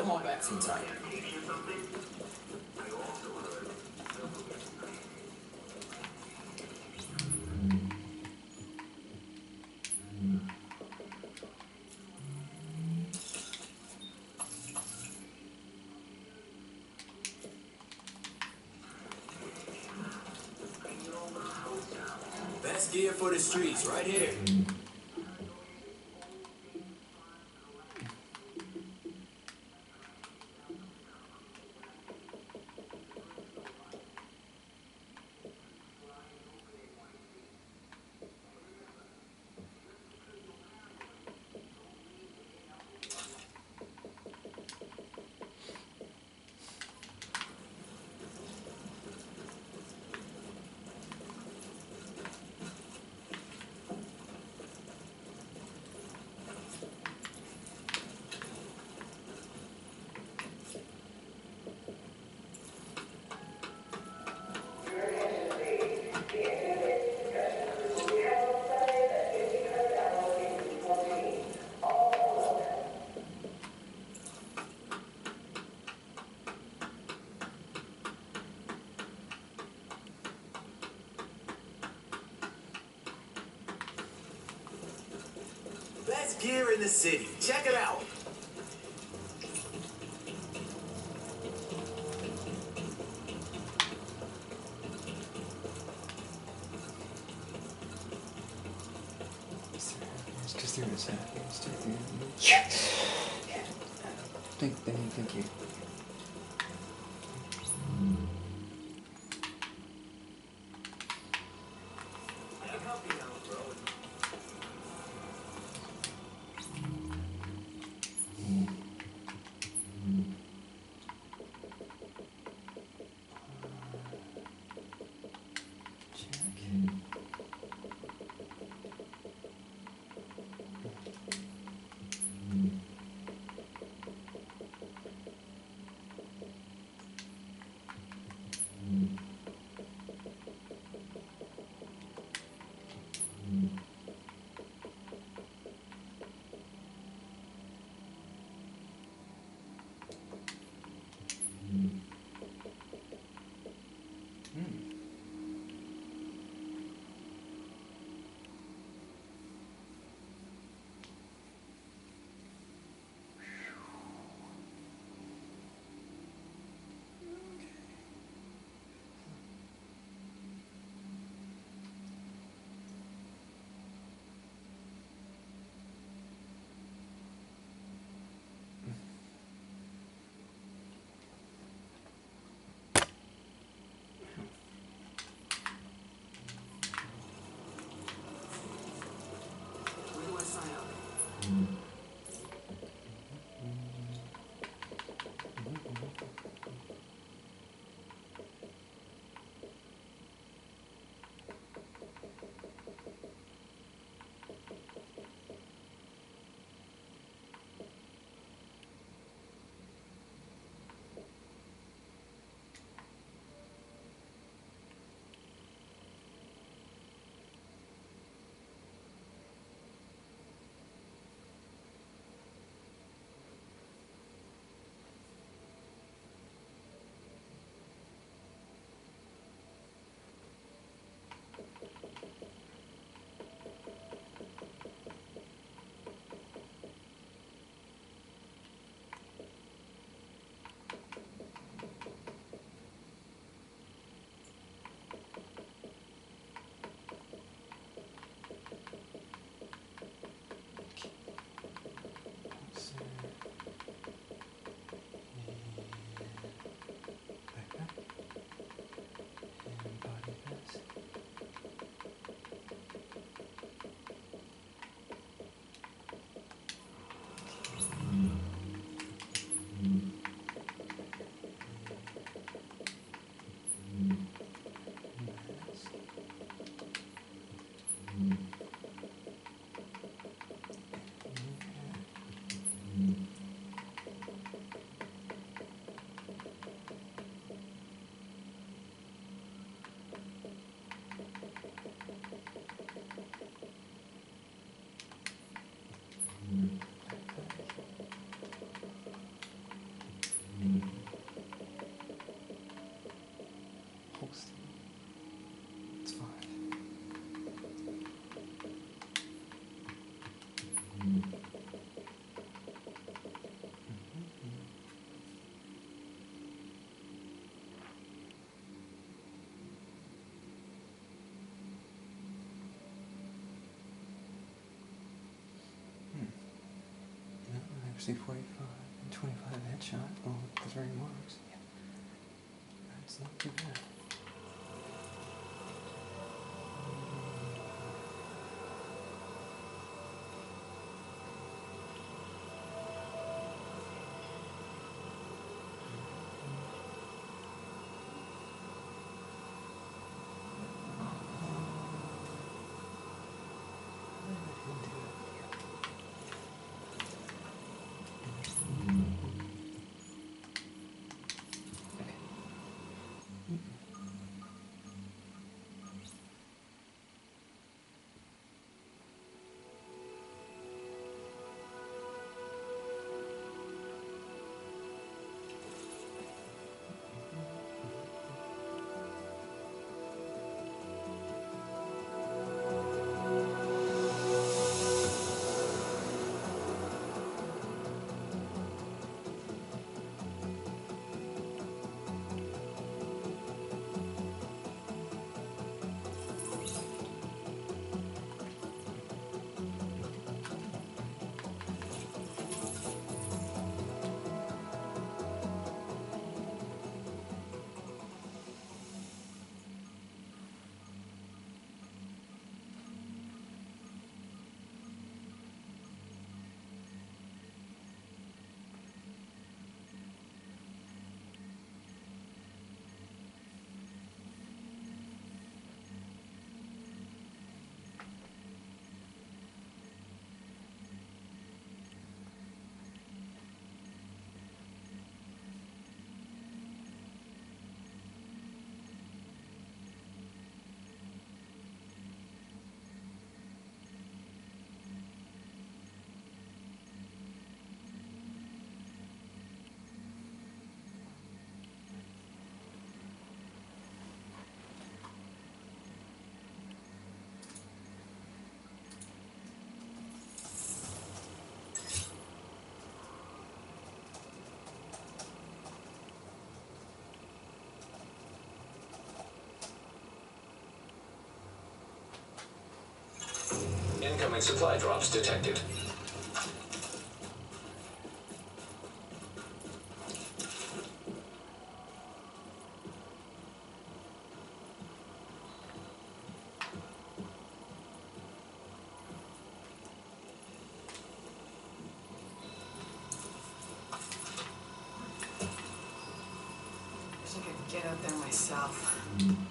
Come on back. Best gear for the streets, right here. Best gear in the city. Check it out. 60, 45, and 25 headshot. Oh, the three marks. Yeah. That's not too bad. Incoming supply drops detected. Wish I could get out there myself. Hmm.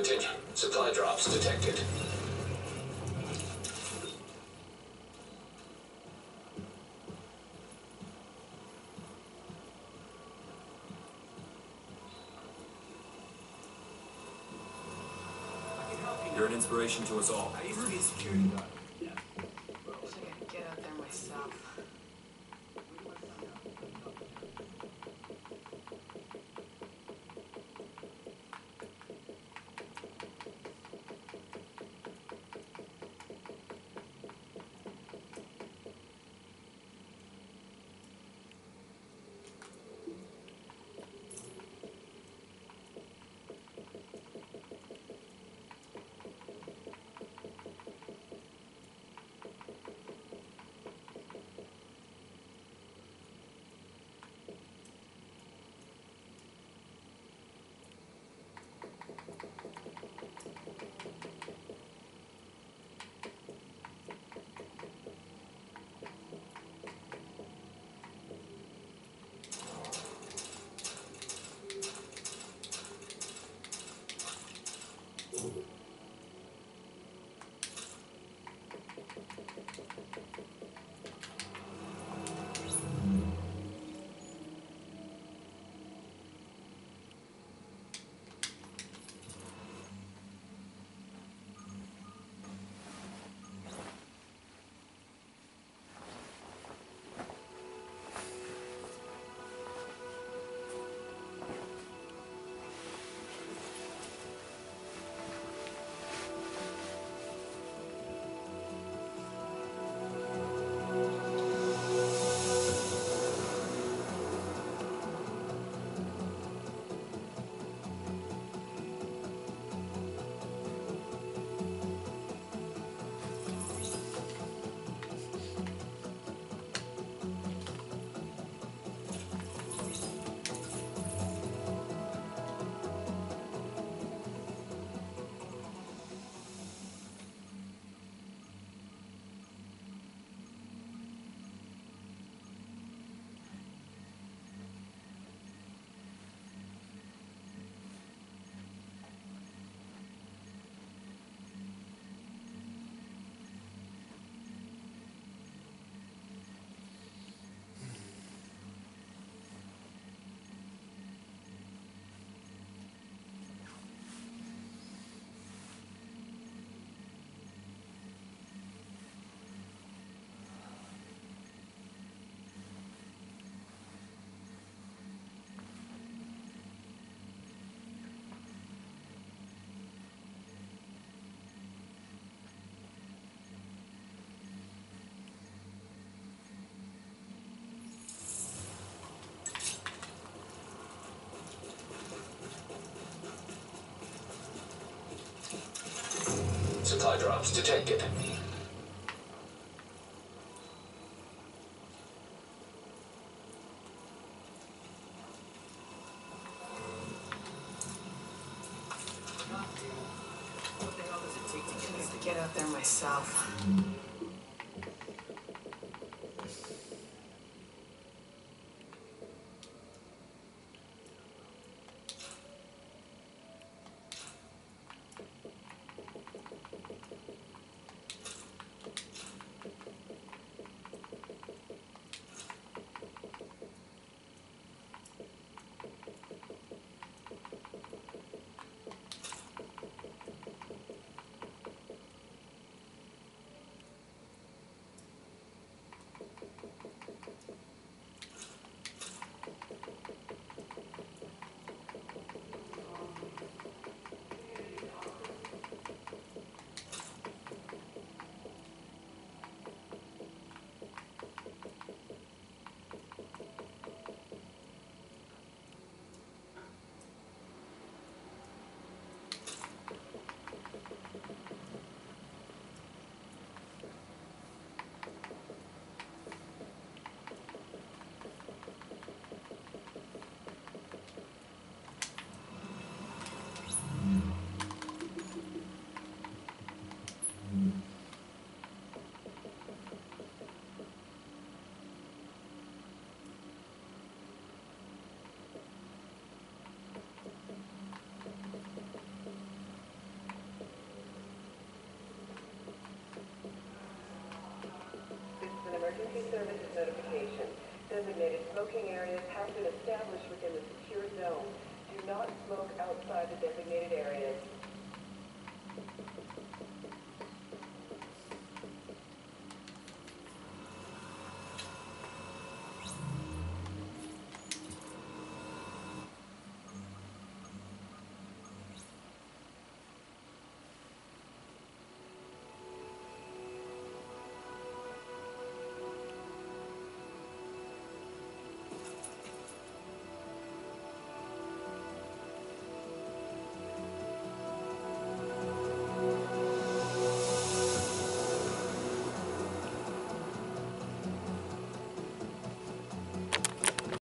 Attention. Supply drops detected. You're an inspiration to us all. I used to be a security guard. Supply drops detected. What emergency services notification. Designated smoking areas have been established within the secure zone. Do not smoke outside the designated areas.